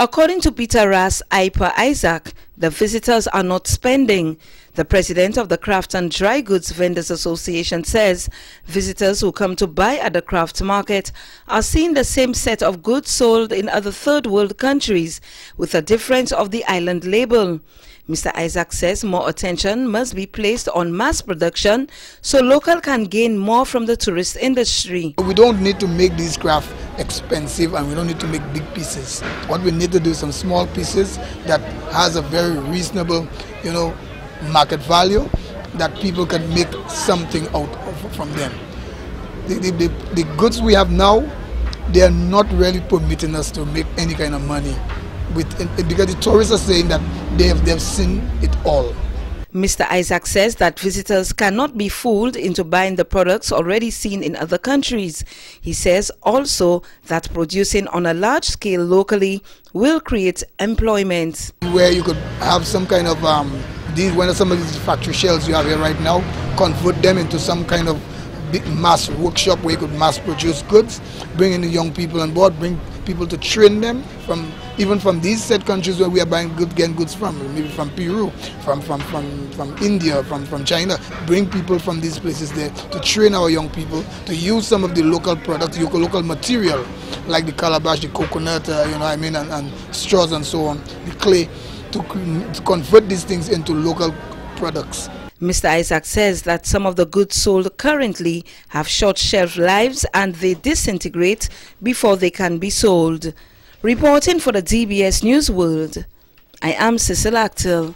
According to Peter Ras Iper Isaac, the visitors are not spending. The president of the Craft and Dry Goods Vendors Association says visitors who come to buy at the craft market are seeing the same set of goods sold in other third world countries with a difference of the island label. Mr. Isaac says more attention must be placed on mass production so local can gain more from the tourist industry. We don't need to make these craft expensive and we don't need to make big pieces. What we need to do is some small pieces that has a very reasonable, you know, market value that people can make something out of from them. The, the, the, the goods we have now, they are not really permitting us to make any kind of money with because the tourists are saying that they have, they have seen it all. Mr. Isaac says that visitors cannot be fooled into buying the products already seen in other countries. He says also that producing on a large scale locally will create employment. Where you could have some kind of, um, these, when some of these factory shells you have here right now, convert them into some kind of big mass workshop where you could mass produce goods, bring in the young people on board, bring people to train them from even from these said countries where we are buying good getting goods from, maybe from Peru, from from from, from India, from, from China, bring people from these places there to train our young people to use some of the local products, local local material like the calabash, the coconut, uh, you know I mean, and, and, straws and so on, the clay, to, to convert these things into local products. Mr. Isaac says that some of the goods sold currently have short shelf lives and they disintegrate before they can be sold. Reporting for the DBS News World, I am Cecil Actel.